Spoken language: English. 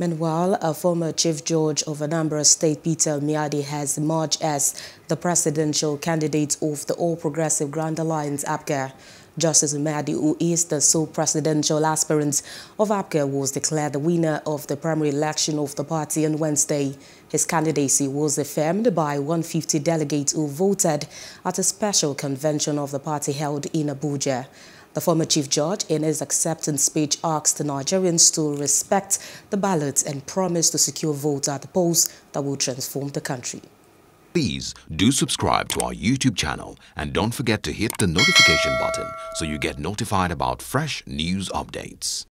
Meanwhile, a former Chief Judge of Anambra State, Peter Umeadi, has emerged as the presidential candidate of the All Progressive Grand Alliance, APGA. Justice Umeadi, who is the sole presidential aspirant of APGA, was declared the winner of the primary election of the party on Wednesday. His candidacy was affirmed by 150 delegates who voted at a special convention of the party held in Abuja. The former chief judge, in his acceptance speech, asked the Nigerians to respect the ballots and promise to secure votes at the polls that will transform the country. Please do subscribe to our YouTube channel and don't forget to hit the notification button so you get notified about fresh news updates.